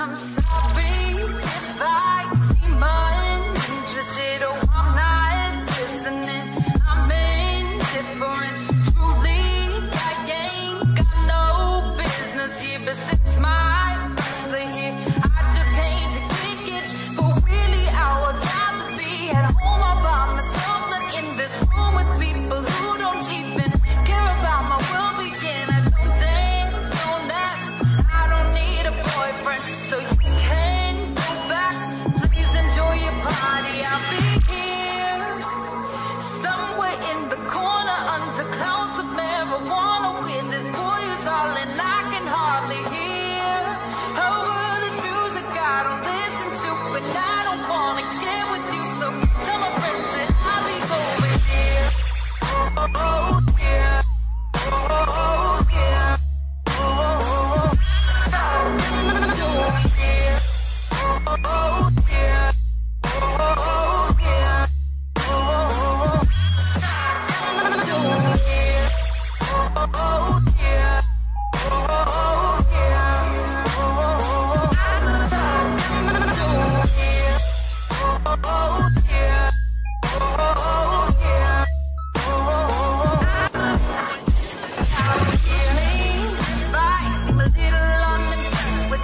I'm sorry. want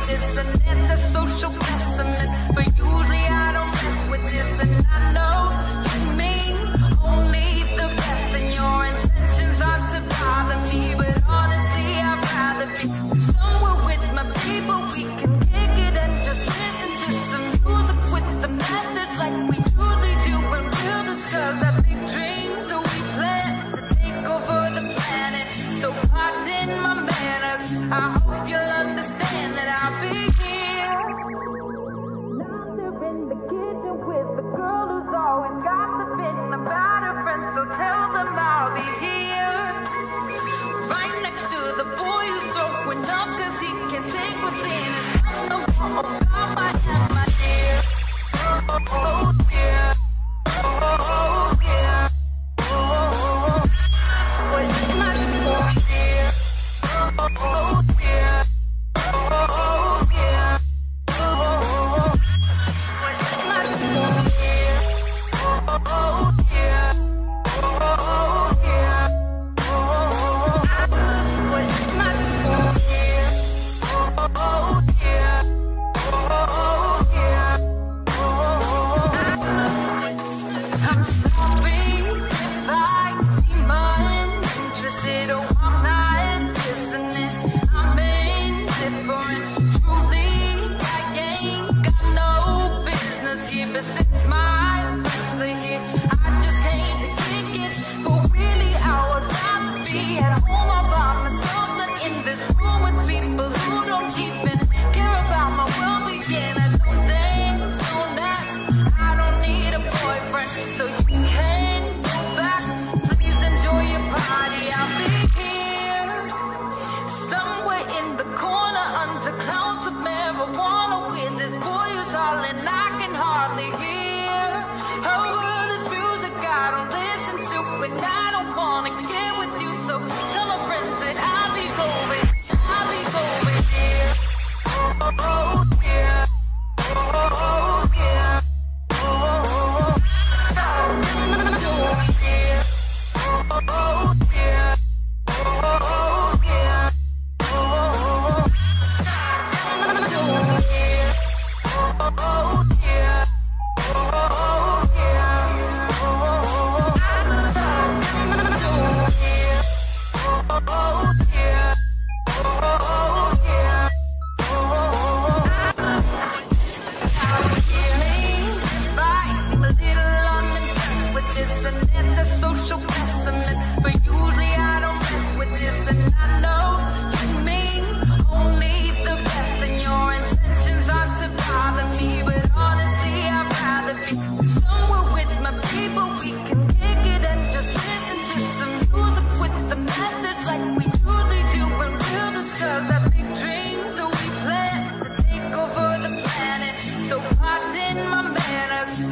It's an antisocial. the boy who's throwing up cause he can't take what's in his. Oh, oh, I don't know about my dear. Oh, oh, oh. since my friends are here.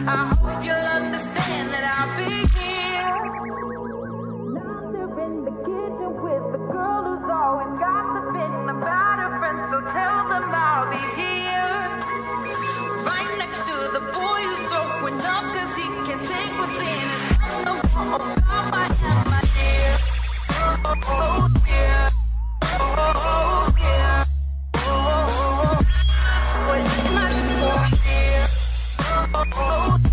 I hope you'll understand that I'll be here. Now in the kitchen with the girl who's always so tell them I'll be here. Right next to the boy who's throwing up, cause he can't take what's in his. I no more. about my Oh,